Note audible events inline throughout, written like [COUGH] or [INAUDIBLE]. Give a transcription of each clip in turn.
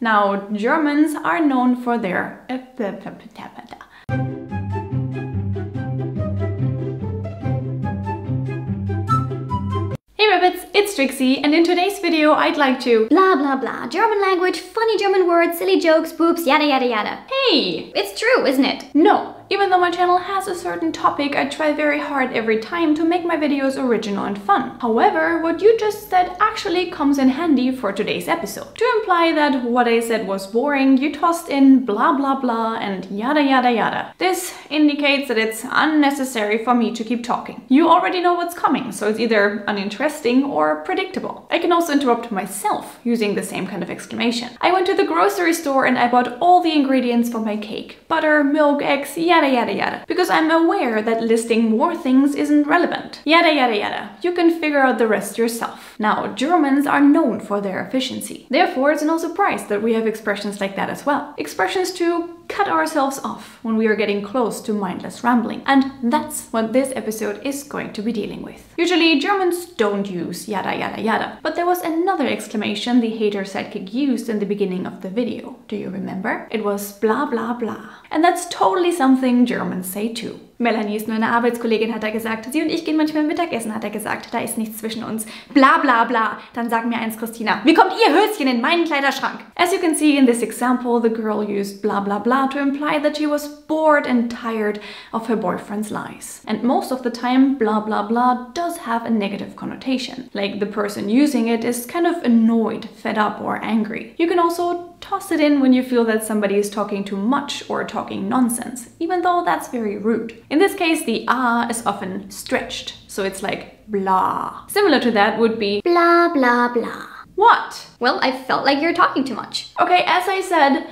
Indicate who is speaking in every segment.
Speaker 1: Now, Germans are known for their uh, Hey Rabbits, it's Trixi and in today's video I'd like to
Speaker 2: blah blah blah German language, funny German words, silly jokes, boops, yada yada yada.
Speaker 1: Hey!
Speaker 2: It's true, isn't it?
Speaker 1: No, even though my channel has a certain topic, I try very hard every time to make my videos original and fun. However, what you just said actually comes in handy for today's episode. To imply that what I said was boring, you tossed in blah blah blah and yada yada yada. This indicates that it's unnecessary for me to keep talking. You already know what's coming, so it's either uninteresting or predictable. I can also interrupt myself using the same kind of exclamation. I went to the grocery store and I bought all the ingredients for my cake. Butter, milk, eggs, yada yada yada yada. Because I'm aware that listing more things isn't relevant. Yada yada yada. You can figure out the rest yourself. Now, Germans are known for their efficiency. Therefore, it's no surprise that we have expressions like that as well. Expressions to cut ourselves off when we are getting close to mindless rambling. And that's what this episode is going to be dealing with. Usually Germans don't use yada yada yada, but there was another exclamation the hater sidekick used in the beginning of the video. Do you remember? It was blah blah blah. And that's totally something Germans say too. Melanie ist nur eine Arbeitskollegin, hat er gesagt. Sie und ich gehen manchmal Mittagessen, hat er gesagt. Da ist nichts zwischen uns. Bla bla bla. Dann sag mir eins, Christina. Wie kommt ihr Höschen in meinen Kleiderschrank? As you can see in this example, the girl used bla bla bla to imply that she was bored and tired of her boyfriend's lies. And most of the time, bla bla bla does have a negative connotation. Like the person using it is kind of annoyed, fed up, or angry. You can also toss it in when you feel that somebody is talking too much or talking nonsense, even though that's very rude. In this case, the ah is often stretched, so it's like blah. Similar to that would be
Speaker 2: blah blah blah.
Speaker 1: What?
Speaker 2: Well, I felt like you're talking too much.
Speaker 1: Okay, as I said,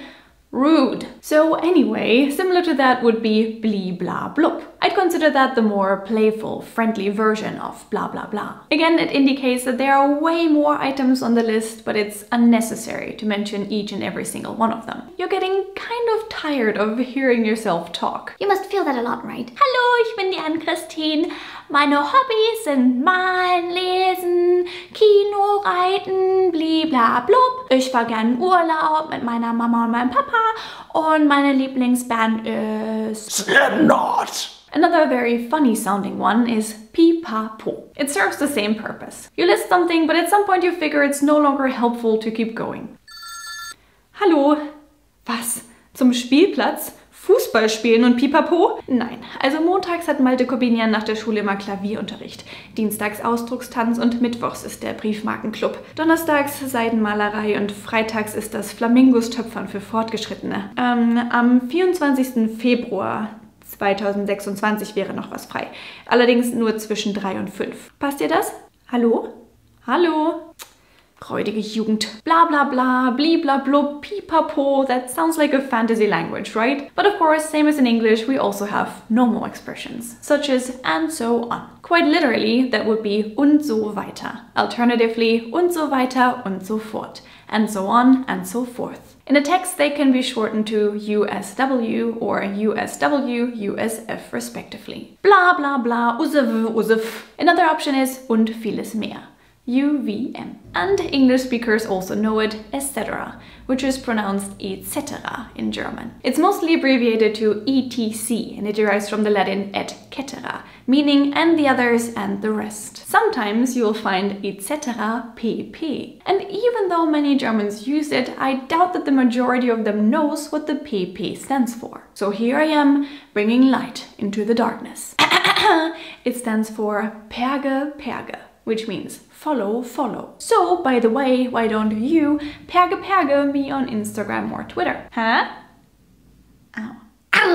Speaker 1: rude. So anyway, similar to that would be blee blah bloop. I'd consider that the more playful, friendly version of blah blah blah. Again, it indicates that there are way more items on the list, but it's unnecessary to mention each and every single one of them. You're getting kind of tired of hearing yourself talk.
Speaker 2: You must feel that a lot, right?
Speaker 1: Hallo, ich bin die Ann-Christine. Meine Hobbys sind Malen, Lesen, Kino, Reiten, blub. Ich fahr gern Urlaub mit meiner Mama und meinem Papa und meine Lieblingsband ist...
Speaker 3: Slipknot!
Speaker 1: Another very funny sounding one is pi-pa-po. It serves the same purpose. You list something, but at some point you figure it's no longer helpful to keep going. Hallo? Was? Zum Spielplatz? Fußball spielen und pipapo? Nein. Also montags hat Malte Corbinian nach der Schule immer Klavierunterricht. Dienstags Ausdruckstanz und mittwochs ist der Briefmarkenclub. Donnerstags Seidenmalerei und freitags ist das Flamingos-Töpfern für Fortgeschrittene. Ähm, am 24. Februar 2026 wäre noch was frei. Allerdings nur zwischen 3 und 5. Passt dir das? Hallo? Hallo? Freudige Jugend. Bla bla bla, blibla blub, pipapo. That sounds like a fantasy language, right? But of course, same as in English, we also have normal expressions, such as and so on. Quite literally, that would be und so weiter. Alternatively, und so weiter und so fort. And so on and so forth. In a text, they can be shortened to USW or USW, USF respectively. Bla bla bla, usv, usv. Another option is und vieles mehr. UVM. And English speakers also know it, etc., which is pronounced etc. in German. It's mostly abbreviated to ETC and it derives from the Latin et cetera, meaning and the others and the rest. Sometimes you'll find etc. pp. And even though many Germans use it, I doubt that the majority of them knows what the pp stands for. So here I am bringing light into the darkness. [COUGHS] it stands for Perge Perge which means follow, follow. So, by the way, why don't you perge perge me on Instagram or Twitter? Huh?
Speaker 2: Ow.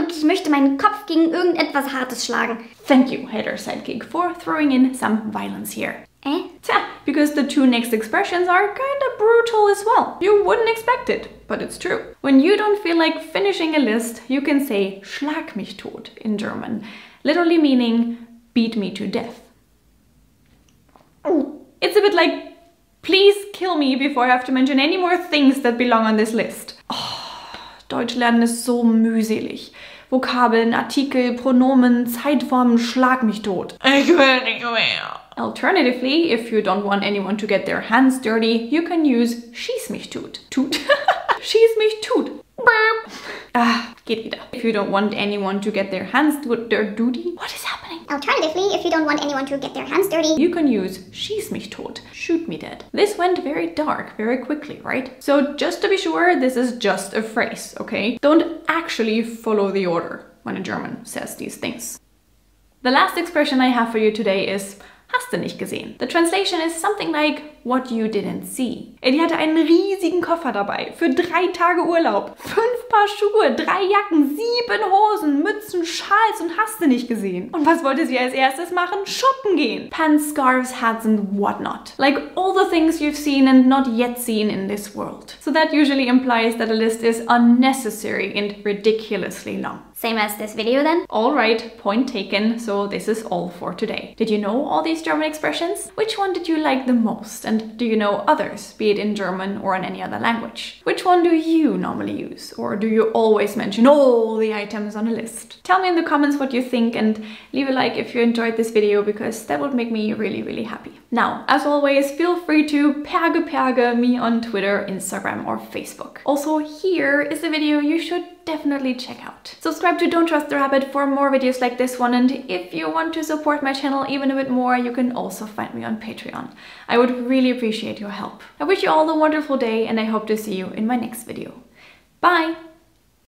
Speaker 2: Ich möchte meinen Kopf gegen irgendetwas Hartes schlagen.
Speaker 1: Thank you, hater sidekick, for throwing in some violence here.
Speaker 2: Eh?
Speaker 1: Tja, because the two next expressions are kinda brutal as well. You wouldn't expect it, but it's true. When you don't feel like finishing a list, you can say schlag mich tot in German, literally meaning beat me to death. It's a bit like, please kill me before I have to mention any more things that belong on this list. Oh, Deutsch lernen ist so mühselig. Vokabeln, Artikel, Pronomen, Zeitformen, schlag mich tot.
Speaker 3: Ich will nicht mehr.
Speaker 1: Alternatively, if you don't want anyone to get their hands dirty, you can use schieß mich tot. Tut. [LAUGHS] Ah, geht wieder. If you don't want anyone to get their hands duty. What is happening?
Speaker 2: Alternatively, if you don't want anyone to get their hands dirty,
Speaker 1: You can use schieß mich tot, shoot me dead. This went very dark very quickly, right? So just to be sure, this is just a phrase, okay? Don't actually follow the order when a German says these things. The last expression I have for you today is Hast du nicht gesehen? The translation is something like what you didn't see. Eddie hatte einen riesigen Koffer dabei für drei Tage Urlaub. Fünf Paar Schuhe, drei Jacken, sieben Hosen, Mützen, Schals und hast du nicht gesehen. Und was wollte sie als erstes machen? Shoppen gehen. Pants, scarves, hats and whatnot. Like all the things you've seen and not yet seen in this world. So that usually implies that a list is unnecessary and ridiculously long.
Speaker 2: Same as this video then.
Speaker 1: Alright, point taken, so this is all for today. Did you know all these German expressions? Which one did you like the most? And do you know others, be it in German or in any other language? Which one do you normally use? Or do you always mention all the items on a list? Tell me in the comments what you think and leave a like if you enjoyed this video because that would make me really, really happy. Now, as always, feel free to perge perge me on Twitter, Instagram, or Facebook. Also, here is a video you should definitely check out. Subscribe to Don't Trust the Rabbit for more videos like this one and if you want to support my channel even a bit more you can also find me on Patreon. I would really appreciate your help. I wish you all a wonderful day and I hope to see you in my next video. Bye!